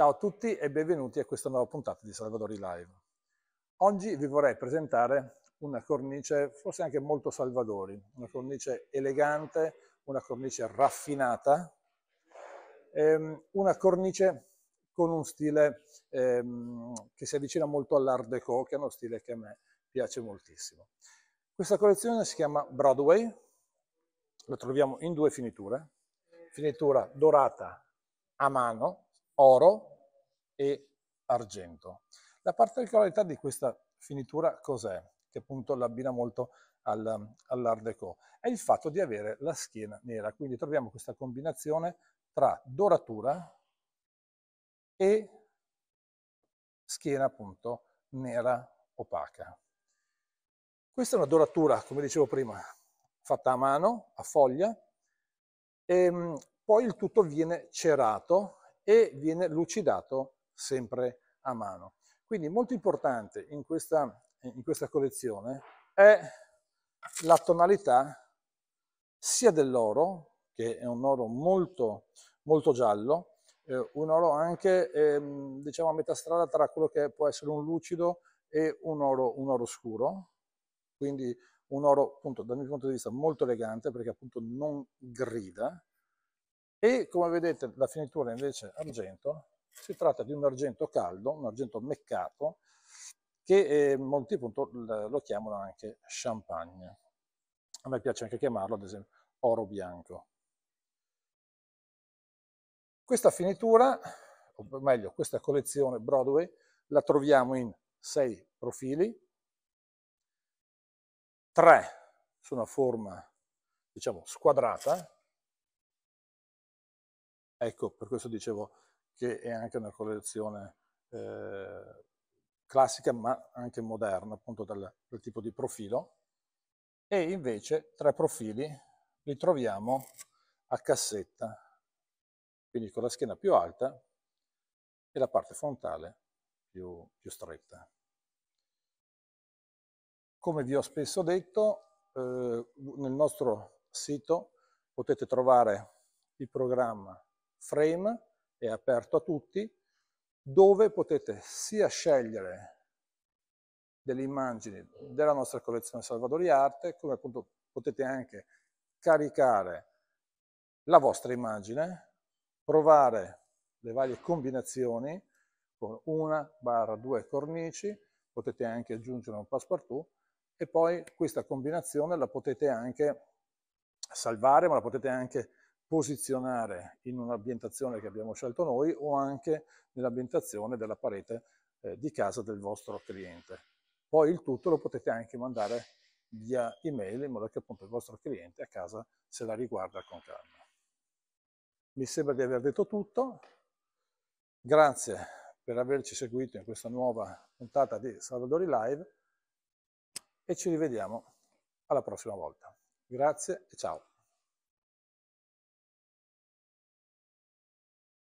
Ciao a tutti e benvenuti a questa nuova puntata di Salvadori Live. Oggi vi vorrei presentare una cornice forse anche molto Salvadori, una cornice elegante, una cornice raffinata, ehm, una cornice con un stile ehm, che si avvicina molto all'Art Deco, che è uno stile che a me piace moltissimo. Questa collezione si chiama Broadway, la troviamo in due finiture, finitura dorata a mano, oro e argento. La particolarità di questa finitura cos'è? Che appunto l'abbina molto al, all'Art Deco, è il fatto di avere la schiena nera, quindi troviamo questa combinazione tra doratura e schiena appunto nera opaca. Questa è una doratura, come dicevo prima, fatta a mano, a foglia, e ehm, poi il tutto viene cerato e viene lucidato sempre a mano. Quindi molto importante in questa, in questa collezione è la tonalità sia dell'oro, che è un oro molto, molto giallo, eh, un oro anche ehm, diciamo a metà strada tra quello che può essere un lucido e un oro, un oro scuro, quindi un oro appunto dal mio punto di vista molto elegante perché appunto non grida, e come vedete la finitura invece argento, si tratta di un argento caldo, un argento meccato, che eh, molti appunto lo chiamano anche champagne. A me piace anche chiamarlo ad esempio oro bianco. Questa finitura, o meglio questa collezione Broadway, la troviamo in sei profili, tre su una forma diciamo squadrata, Ecco, per questo dicevo che è anche una collezione eh, classica ma anche moderna, appunto dal, dal tipo di profilo. E invece tre profili li troviamo a cassetta, quindi con la schiena più alta e la parte frontale più, più stretta. Come vi ho spesso detto, eh, nel nostro sito potete trovare il programma Frame è aperto a tutti, dove potete sia scegliere delle immagini della nostra collezione Salvadori Arte, come appunto potete anche caricare la vostra immagine, provare le varie combinazioni con una barra due cornici, potete anche aggiungere un passepartout e poi questa combinazione la potete anche salvare, ma la potete anche posizionare in un'ambientazione che abbiamo scelto noi o anche nell'ambientazione della parete eh, di casa del vostro cliente. Poi il tutto lo potete anche mandare via email in modo che appunto il vostro cliente a casa se la riguarda con calma. Mi sembra di aver detto tutto. Grazie per averci seguito in questa nuova puntata di Salvadori Live e ci rivediamo alla prossima volta. Grazie e ciao.